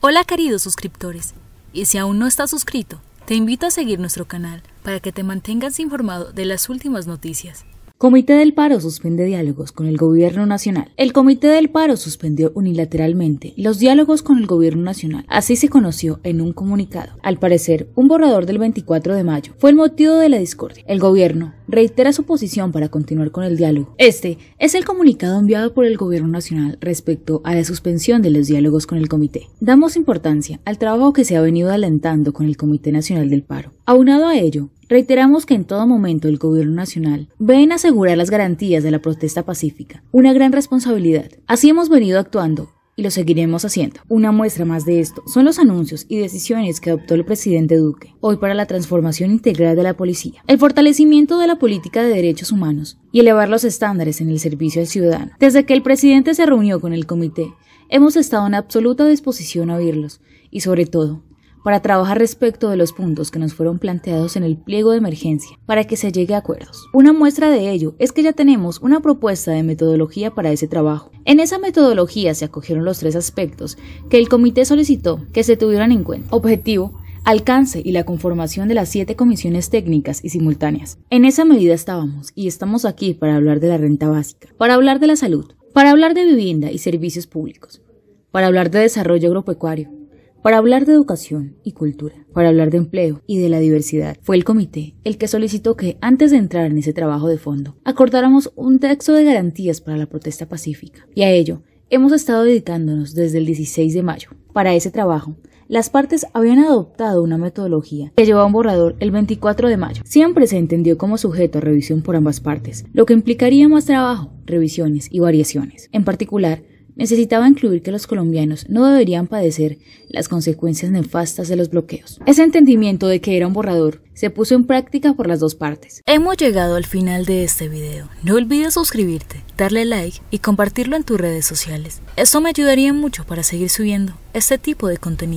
Hola queridos suscriptores, y si aún no estás suscrito, te invito a seguir nuestro canal para que te mantengas informado de las últimas noticias. Comité del Paro suspende diálogos con el Gobierno Nacional. El Comité del Paro suspendió unilateralmente los diálogos con el Gobierno Nacional. Así se conoció en un comunicado. Al parecer, un borrador del 24 de mayo fue el motivo de la discordia. El Gobierno reitera su posición para continuar con el diálogo. Este es el comunicado enviado por el Gobierno Nacional respecto a la suspensión de los diálogos con el Comité. Damos importancia al trabajo que se ha venido alentando con el Comité Nacional del Paro. Aunado a ello, Reiteramos que en todo momento el Gobierno Nacional ve en asegurar las garantías de la protesta pacífica una gran responsabilidad. Así hemos venido actuando y lo seguiremos haciendo. Una muestra más de esto son los anuncios y decisiones que adoptó el presidente Duque hoy para la transformación integral de la policía, el fortalecimiento de la política de derechos humanos y elevar los estándares en el servicio al ciudadano. Desde que el presidente se reunió con el comité, hemos estado en absoluta disposición a oírlos y sobre todo para trabajar respecto de los puntos que nos fueron planteados en el pliego de emergencia para que se llegue a acuerdos. Una muestra de ello es que ya tenemos una propuesta de metodología para ese trabajo. En esa metodología se acogieron los tres aspectos que el comité solicitó que se tuvieran en cuenta. Objetivo, alcance y la conformación de las siete comisiones técnicas y simultáneas. En esa medida estábamos y estamos aquí para hablar de la renta básica, para hablar de la salud, para hablar de vivienda y servicios públicos, para hablar de desarrollo agropecuario, para hablar de educación y cultura, para hablar de empleo y de la diversidad, fue el comité el que solicitó que, antes de entrar en ese trabajo de fondo, acordáramos un texto de garantías para la protesta pacífica. Y a ello hemos estado dedicándonos desde el 16 de mayo. Para ese trabajo, las partes habían adoptado una metodología que llevaba un borrador el 24 de mayo. Siempre se entendió como sujeto a revisión por ambas partes, lo que implicaría más trabajo, revisiones y variaciones. En particular, necesitaba incluir que los colombianos no deberían padecer las consecuencias nefastas de los bloqueos. Ese entendimiento de que era un borrador se puso en práctica por las dos partes. Hemos llegado al final de este video. No olvides suscribirte, darle like y compartirlo en tus redes sociales. Esto me ayudaría mucho para seguir subiendo este tipo de contenido.